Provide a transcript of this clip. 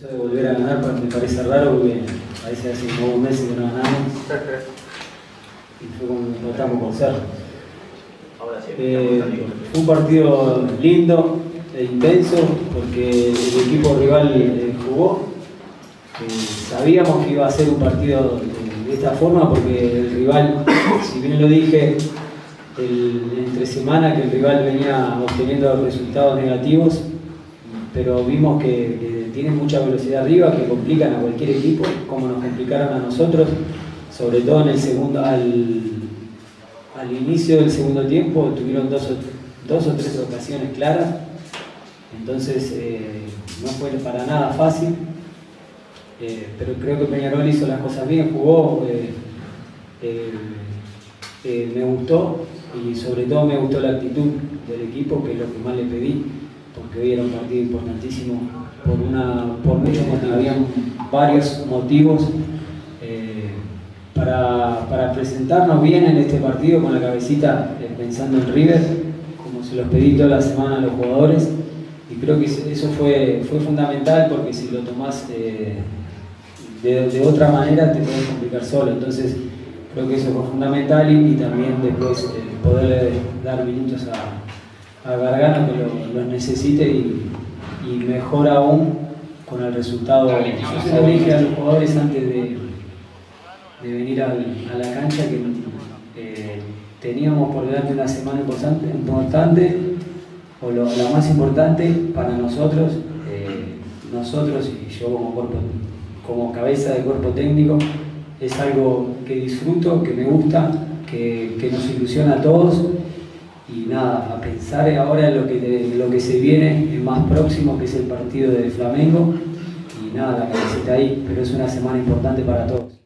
De volver a ganar me parece raro porque parece hace como meses que no ganamos y fue como tratamos por ser. Eh, fue un partido lindo e intenso porque el equipo rival eh, jugó. Eh, sabíamos que iba a ser un partido de, de esta forma porque el rival, si bien lo dije el, entre semana, que el rival venía obteniendo resultados negativos, pero vimos que, tienen mucha velocidad arriba, que complican a cualquier equipo, como nos complicaron a nosotros, sobre todo en el segundo, al, al inicio del segundo tiempo tuvieron dos o, dos o tres ocasiones claras, entonces eh, no fue para nada fácil, eh, pero creo que Peñarol hizo las cosas bien, jugó, eh, me gustó y sobre todo me gustó la actitud del equipo, que es lo que más le pedí, porque hoy era un partido importantísimo por, una, por muchos motivos, habían varios motivos eh, para, para, presentarnos bien en este partido con la cabecita eh, pensando en River, como se los pedí toda la semana a los jugadores, y creo que eso fue, fue fundamental porque si lo tomás eh, de, de, otra manera te puedes complicar solo, entonces creo que eso fue fundamental y, y también después poder dar minutos a, a Gargano que lo, los necesite y, y mejor aún con el resultado. Yo se lo dije a los jugadores antes de, de venir al, a la cancha que eh, teníamos por delante una semana importante, importante o lo, la más importante para nosotros, eh, nosotros y yo como, cuerpo, como cabeza de cuerpo técnico, es algo que disfruto, que me gusta, que, que nos ilusiona a todos y nada, a pensar ahora en lo que, lo que se viene más próximo, que es el partido de Flamengo, y nada, la camiseta ahí, pero es una semana importante para todos.